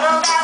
What about